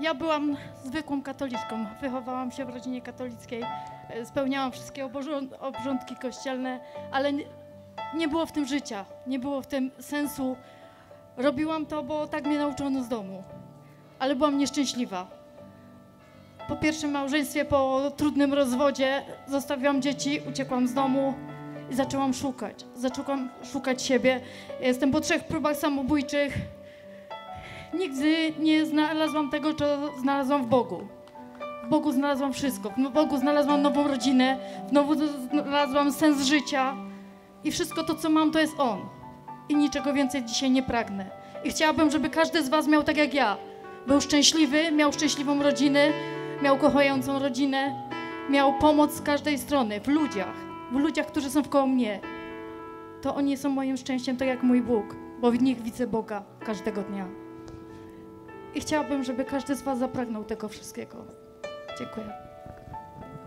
Ja byłam zwykłą katoliczką. Wychowałam się w rodzinie katolickiej. e, Spełniałam wszystkie obrządki kościelne, ale nie było w tym życia. Nie było w tym sensu. Robiłam to, bo tak mnie nauczono z domu. Ale byłam nieszczęśliwa. Po pierwszym małżeństwie, po trudnym rozwodzie zostawiłam dzieci, uciekłam z domu i zaczęłam szukać. Zaczęłam szukać siebie. Jestem po trzech próbach samobójczych. Nigdy nie znalazłam tego, co znalazłam w Bogu. W Bogu znalazłam wszystko. W Bogu znalazłam nową rodzinę, w Bogu znalazłam sens życia i wszystko to, co mam, to jest On. I niczego więcej dzisiaj nie pragnę. I chciałabym, żeby każdy z Was miał tak jak ja. Był szczęśliwy, miał szczęśliwą rodzinę, miał kochającą rodzinę, miał pomoc z każdej strony, w ludziach, w ludziach, którzy są wkoło mnie. To oni są moim szczęściem, tak jak mój Bóg, bo w nich widzę Boga każdego dnia. I chciałabym, żeby każdy z Was zapragnął tego wszystkiego. Dziękuję.